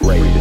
Radio.